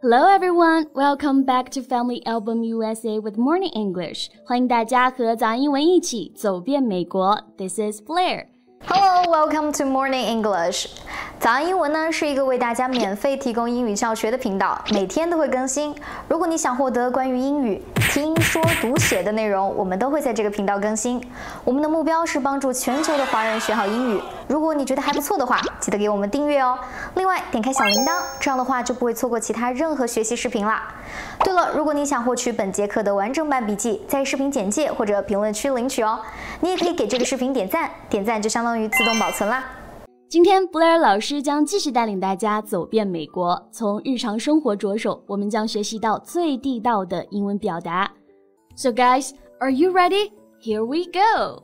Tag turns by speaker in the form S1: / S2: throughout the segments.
S1: Hello everyone, welcome back to Family Album USA with Morning English. 欢迎大家和早安英文一起走遍美国。This is Blair.
S2: Hello, welcome to Morning English. 早安英文呢是一个为大家免费提供英语教学的频道，每天都会更新。如果你想获得关于英语听说读写的内容，我们都会在这个频道更新。我们的目标是帮助全球的华人学好英语。如果你觉得还不错的话，记得给我们订阅哦。另外，点开小铃铛，这样的话就不会错过其他任何学习视频啦。对了，如果你想获取本节课的完整版笔记，在视频简介或者评论区领取哦。你也可以给这个视频点赞，点赞就相当于自动保存啦。
S1: 今天布莱尔老师将继续带领大家走遍美国，从日常生活着手，我们将学习到最地道的英文表达。So guys, are you ready? Here we go.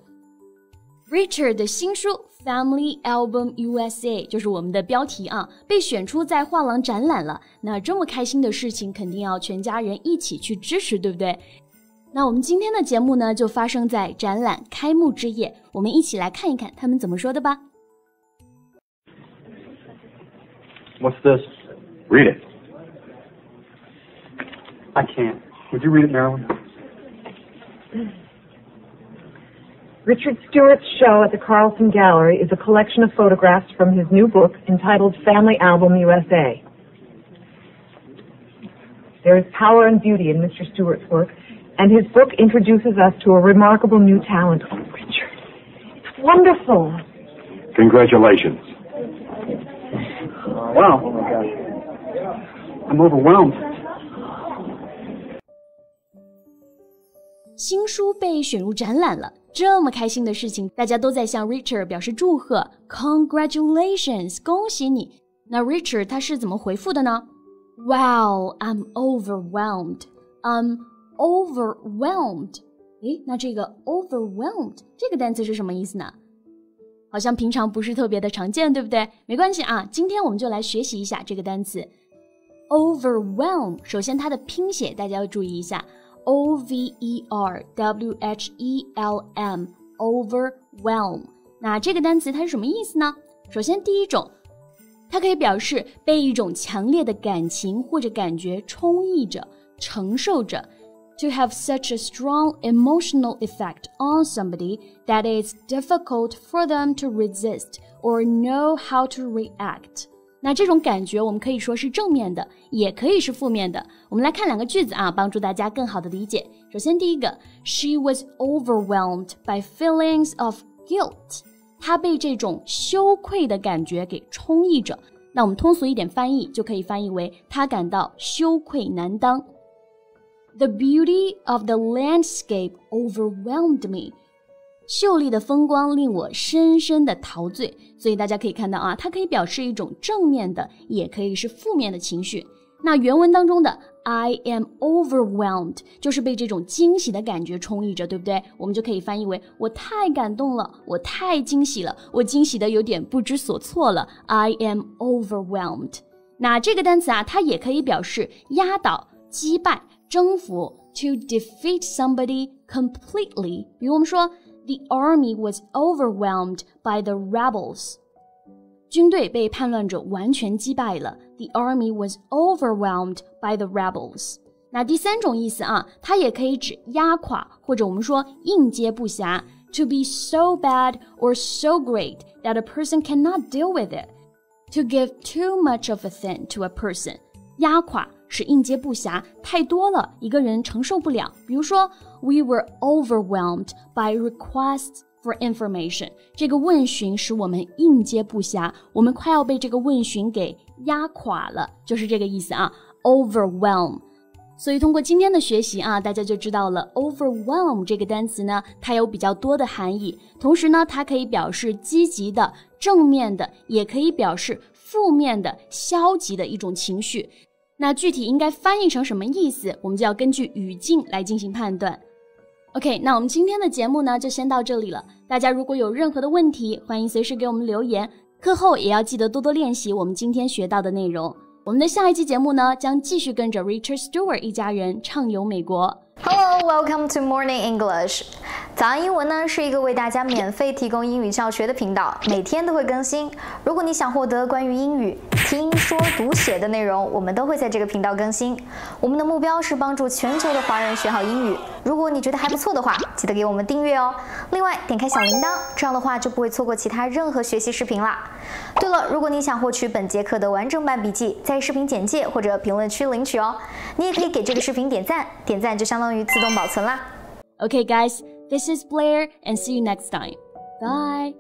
S1: Richard 的新书《Family Album USA》就是我们的标题啊，被选出在画廊展览了。那这么开心的事情，肯定要全家人一起去支持，对不对？那我们今天的节目呢，就发生在展览开幕之夜，我们一起来看一看他们怎么说的吧。
S3: What's this?
S4: Read it.
S3: I can't. Would you read it, Marilyn?
S5: Richard Stewart's show at the Carlson Gallery is a collection of photographs from his new book entitled Family Album USA. There is power and beauty in Mr. Stewart's work, and his book introduces us to a remarkable new talent. Oh, Richard, it's wonderful.
S4: Congratulations.
S3: Wow. Oh my gosh. I'm overwhelmed.
S1: 新书被选入展览了，这么开心的事情，大家都在向 Richard 表示祝贺，Congratulations，恭喜你。那 Richard 他是怎么回复的呢？Wow, I'm overwhelmed. I'm overwhelmed. 诶，那这个 overwhelmed 这个单词是什么意思呢？ 好像平常不是特别的常见，对不对？没关系啊，今天我们就来学习一下这个单词 overwhelm。首先它的拼写大家要注意一下。O V E R W H E L M，overwhelm。那这个单词它是什么意思呢？首先，第一种，它可以表示被一种强烈的感情或者感觉充溢着、承受着 ，to have such a strong emotional effect on somebody that it's difficult for them to resist or know how to react。那这种感觉，我们可以说是正面的，也可以是负面的。我们来看两个句子啊，帮助大家更好的理解。首先，第一个，She was overwhelmed by feelings of guilt。她被这种羞愧的感觉给充溢着。那我们通俗一点翻译，就可以翻译为她感到羞愧难当。 The beauty of the landscape overwhelmed me。秀丽的风光令我深深的陶醉，所以大家可以看到啊，它可以表示一种正面的，也可以是负面的情绪。那原文当中的 I am overwhelmed 就是被这种惊喜的感觉充溢着，对不对？我们就可以翻译为我太感动了，我太惊喜了，我惊喜的有点不知所措了。I am overwhelmed。那这个单词啊，它也可以表示压倒、击败、征服，to defeat somebody completely。比如我们说。the army was overwhelmed by the rebels. 军队被叛乱者完全击败了。The army was overwhelmed by the rebels. 那第三种意思啊，它也可以指压垮，或者我们说应接不暇。To be so bad or so great that a person cannot deal with it. To give too much of a thing to a person. 压垮 是应接不暇，太多了，一个人承受不了。比如说，We were overwhelmed by requests for information。这个问询使我们应接不暇，我们快要被这个问询给压垮了，就是这个意思啊，overwhelm。所以通过今天的学习啊，大家就知道了 overwhelm 这个单词呢，它有比较多的含义。同时呢，它可以表示积极的、正面的，也可以表示负面的、消极的一种情绪。那具体应该翻译成什么意思，我们就要根据语境来进行判断。OK，那我们今天的节目呢就先到这里了。大家如果有任何的问题，欢迎随时给我们留言。课后也要记得多多练习我们今天学到的内容。我们的下一期节目呢将继续跟着 Richard Stewart 一家人畅游美国。
S2: Hello, welcome to Morning English. 早安英文呢是一个为大家免费提供英语教学的频道，每天都会更新。如果你想获得关于英语听说读写的内容，我们都会在这个频道更新。我们的目标是帮助全球的华人学好英语。如果你觉得还不错的话，记得给我们订阅哦。另外，点开小铃铛，这样的话就不会错过其他任何学习视频啦。对了，如果你想获取本节课的完整版笔记，在视频简介或者评论区领取哦。你也可以给这个视频点赞，点赞就相当于自动保存啦。
S1: OK，guys this is Blair, and see you next time. Bye.